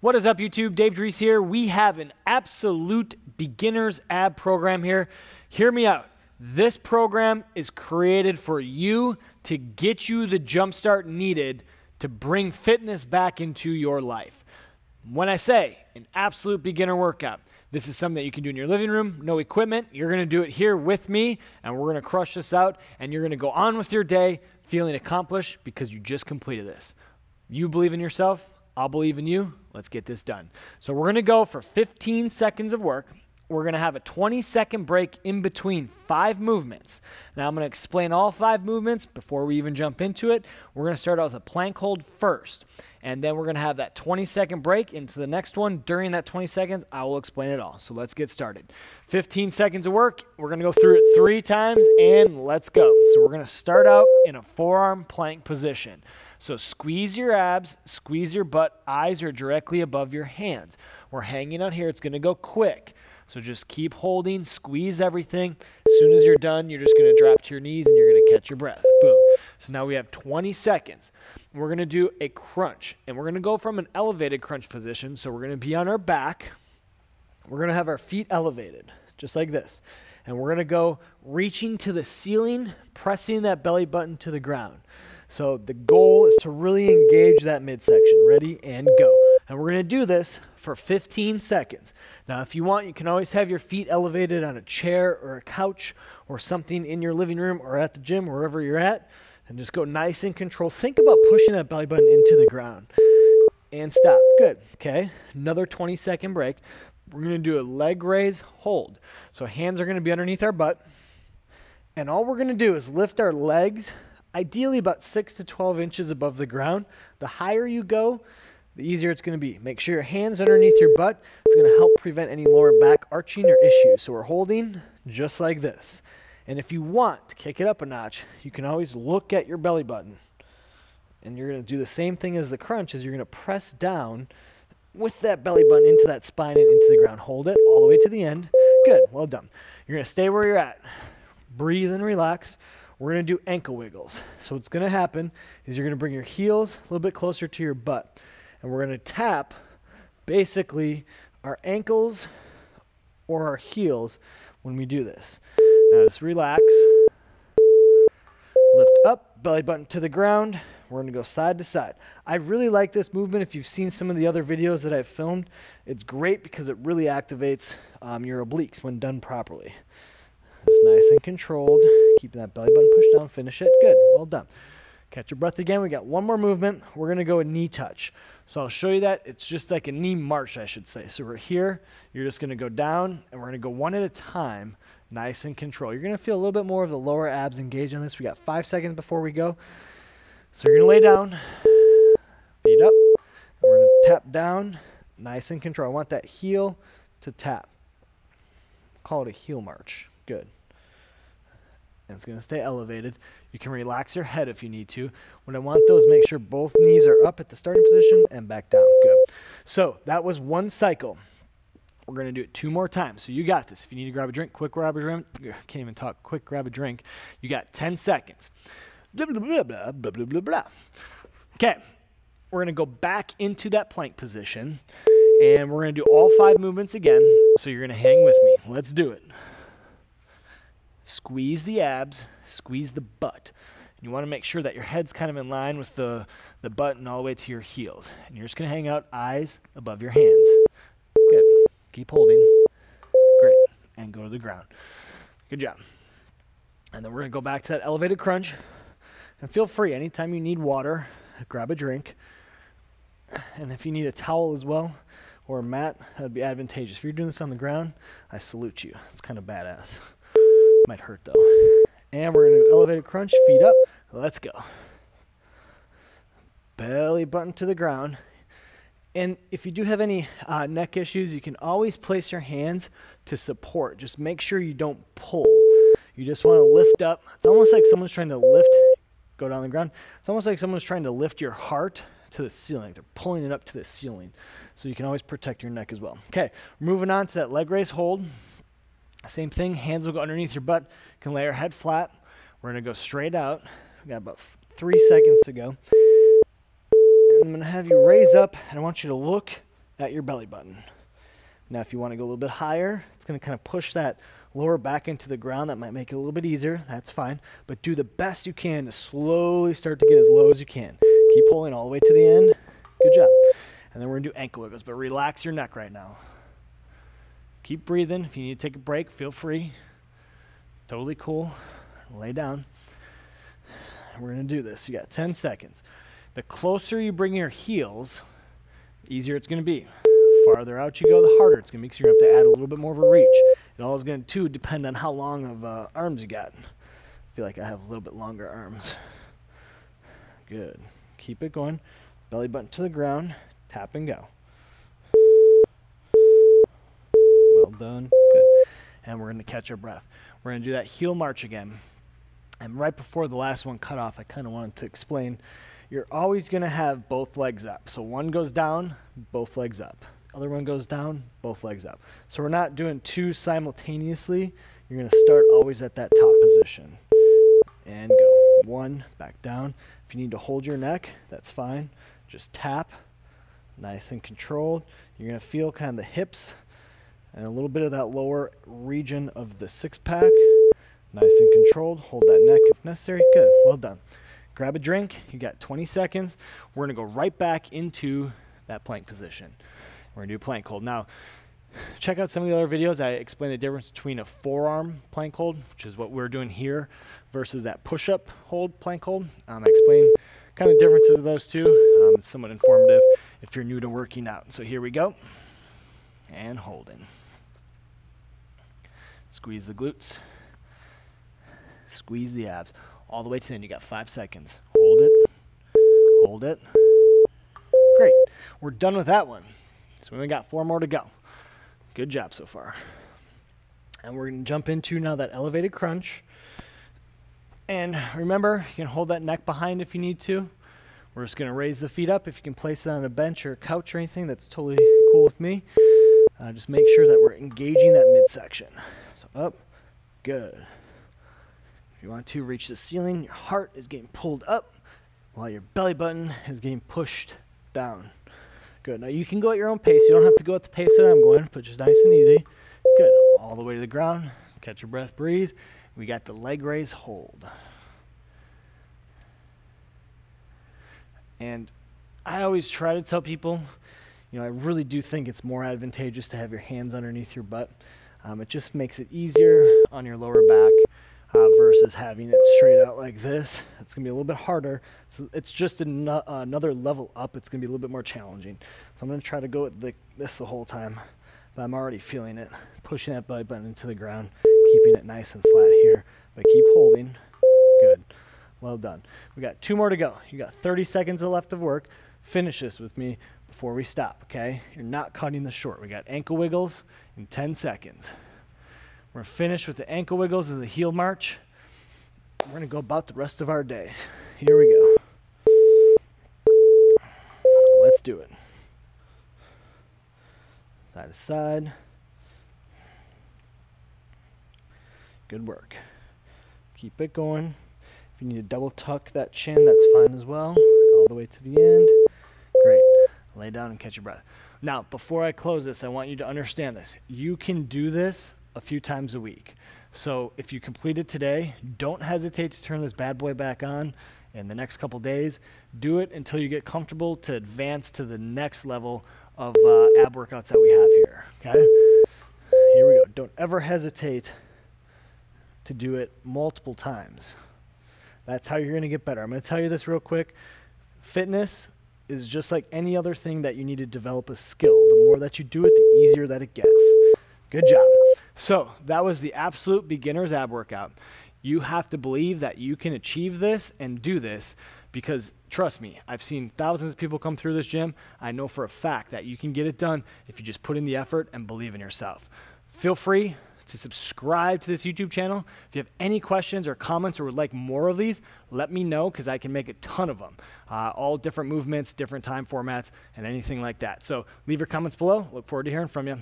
What is up, YouTube? Dave Dreas here. We have an absolute beginner's ab program here. Hear me out. This program is created for you to get you the jumpstart needed to bring fitness back into your life. When I say an absolute beginner workout, this is something that you can do in your living room, no equipment. You're going to do it here with me, and we're going to crush this out, and you're going to go on with your day feeling accomplished because you just completed this. You believe in yourself, I'll believe in you. Let's get this done. So we're going to go for 15 seconds of work. We're going to have a 20 second break in between five movements. Now I'm going to explain all five movements before we even jump into it. We're going to start out with a plank hold first, and then we're going to have that 20 second break into the next one. During that 20 seconds, I will explain it all. So let's get started. 15 seconds of work. We're going to go through it three times, and let's go. So we're going to start out in a forearm plank position. So squeeze your abs, squeeze your butt, eyes are directly above your hands. We're hanging out here, it's gonna go quick. So just keep holding, squeeze everything. As soon as you're done, you're just gonna drop to your knees and you're gonna catch your breath. Boom. So now we have 20 seconds. We're gonna do a crunch and we're gonna go from an elevated crunch position. So we're gonna be on our back. We're gonna have our feet elevated, just like this. And we're gonna go reaching to the ceiling, pressing that belly button to the ground. So the goal is to really engage that midsection. Ready and go. And we're going to do this for 15 seconds. Now, if you want, you can always have your feet elevated on a chair or a couch or something in your living room or at the gym, wherever you're at, and just go nice and control. Think about pushing that belly button into the ground and stop. Good. Okay. Another 20 second break. We're going to do a leg raise hold. So hands are going to be underneath our butt. And all we're going to do is lift our legs ideally about 6 to 12 inches above the ground. The higher you go, the easier it's going to be. Make sure your hands underneath your butt. It's going to help prevent any lower back arching or issues. So we're holding just like this. And if you want to kick it up a notch, you can always look at your belly button. And you're going to do the same thing as the crunch is you're going to press down with that belly button into that spine and into the ground. Hold it all the way to the end. Good. Well done. You're going to stay where you're at. Breathe and relax we're going to do ankle wiggles. So what's going to happen is you're going to bring your heels a little bit closer to your butt. And we're going to tap basically our ankles or our heels when we do this. Now just relax. Lift up, belly button to the ground. We're going to go side to side. I really like this movement. If you've seen some of the other videos that I've filmed, it's great because it really activates um, your obliques when done properly. It's nice and controlled. Keep that belly button pushed down. Finish it. Good. Well done. Catch your breath again. We got one more movement. We're going to go a knee touch. So I'll show you that. It's just like a knee march, I should say. So we're here. You're just going to go down, and we're going to go one at a time, nice and control. You're going to feel a little bit more of the lower abs engaged on this. We got five seconds before we go. So you're going to lay down, feet up. we're going to tap down, nice and control. I want that heel to tap. Call it a heel march. Good. And it's going to stay elevated. You can relax your head if you need to. What I want is make sure both knees are up at the starting position and back down. Good. So that was one cycle. We're going to do it two more times. So you got this. If you need to grab a drink, quick grab a drink. Can't even talk. Quick grab a drink. You got 10 seconds. Blah, blah, blah, blah, blah, blah, blah, blah. Okay. We're going to go back into that plank position. And we're going to do all five movements again. So you're going to hang with me. Let's do it. Squeeze the abs, squeeze the butt. You want to make sure that your head's kind of in line with the, the butt and all the way to your heels. And you're just going to hang out eyes above your hands. Good. Keep holding. Great. And go to the ground. Good job. And then we're going to go back to that elevated crunch. And feel free, anytime you need water, grab a drink. And if you need a towel as well, or a mat, that would be advantageous. If you're doing this on the ground, I salute you. It's kind of badass. Might hurt though. And we're to elevated crunch, feet up. Let's go. Belly button to the ground. And if you do have any uh, neck issues, you can always place your hands to support. Just make sure you don't pull. You just want to lift up. It's almost like someone's trying to lift, go down the ground. It's almost like someone's trying to lift your heart to the ceiling. They're pulling it up to the ceiling. So you can always protect your neck as well. Okay, moving on to that leg raise hold. Same thing, hands will go underneath your butt. You can lay your head flat. We're to go straight out. We got about three seconds to go. And I'm to have you raise up, and I want you to look at your belly button. Now, if you want to go a little bit higher, it's to kind of push that lower back into the ground. That might make it a little bit easier. That's fine. But do the best you can to slowly start to get as low as you can. Keep pulling all the way to the end. Good job. And then we're to do ankle wiggles, but relax your neck right now. Keep breathing. If you need to take a break, feel free. Totally cool. Lay down. We're going to do this. You got 10 seconds. The closer you bring your heels, the easier it's going to be. farther out you go, the harder it's going to be because you're going to have to add a little bit more of a reach. It all is going to depend on how long of uh, arms you got. I feel like I have a little bit longer arms. Good. Keep it going. Belly button to the ground. Tap and go. Well done. Good. And we're going to catch our breath. We're going to do that heel march again. And right before the last one cut off, I kind of wanted to explain you're always going to have both legs up. So one goes down, both legs up. Other one goes down, both legs up. So we're not doing two simultaneously. You're going to start always at that top position. And go. One, back down. If you need to hold your neck, that's fine. Just tap, nice and controlled. You're going to feel kind of the hips and a little bit of that lower region of the six pack. Nice and controlled. Hold that neck if necessary. Good. Well done. Grab a drink. You got 20 seconds. We're going to go right back into that plank position. We're going to do plank hold. Now, check out some of the other videos. I explain the difference between a forearm plank hold, which is what we're doing here, versus that push-up hold plank hold. Um, I explain kind of the differences of those two. Um, it's somewhat informative if you're new to working out. So here we go. And holding. Squeeze the glutes. Squeeze the abs all the way to the end. You got five seconds. Hold it. Hold it. Great. We're done with that one. So we only got four more to go. Good job so far. And we're going to jump into now that elevated crunch. And remember, you can hold that neck behind if you need to. We're just going to raise the feet up. If you can place it on a bench or a couch or anything, that's totally cool with me. Uh, just make sure that we're engaging that midsection. Up, good. If you want to reach the ceiling, your heart is getting pulled up while your belly button is getting pushed down. Good. Now you can go at your own pace. You don't have to go at the pace that I'm going, but just nice and easy. Good. All the way to the ground. Catch your breath, breathe. We got the leg raise hold. And I always try to tell people, you know, I really do think it's more advantageous to have your hands underneath your butt. Um, it just makes it easier on your lower back uh, versus having it straight out like this. It's going to be a little bit harder. So it's just an, uh, another level up. It's going to be a little bit more challenging. So I'm to try to go with the, this the whole time. But I'm already feeling it. Pushing that belly button into the ground, keeping it nice and flat here. But keep holding. Good. Well done. We got two more to go. You got 30 seconds left of work. Finish this with me before we stop, okay? You're not cutting this short. We got ankle wiggles in 10 seconds. We're finished with the ankle wiggles and the heel march. We're to go about the rest of our day. Here we go. Let's do it. Side to side. Good work. Keep it going. If you need to double tuck that chin, that's fine as well. All the way to the end. Lay down and catch your breath. Now, before I close this, I want you to understand this. You can do this a few times a week. So if you complete it today, don't hesitate to turn this bad boy back on in the next couple days. Do it until you get comfortable to advance to the next level of uh, ab workouts that we have here. Okay? Here we go. Don't ever hesitate to do it multiple times. That's how you're going to get better. I'm going to tell you this real quick. Fitness is just like any other thing that you need to develop a skill. The more that you do it, the easier that it gets. Good job. So that was the absolute beginner's ab workout. You have to believe that you can achieve this and do this because trust me, I've seen thousands of people come through this gym. I know for a fact that you can get it done if you just put in the effort and believe in yourself. Feel free to subscribe to this YouTube channel. If you have any questions or comments or would like more of these, let me know because I can make a ton of them. Uh, all different movements, different time formats, and anything like that. So leave your comments below. Look forward to hearing from you.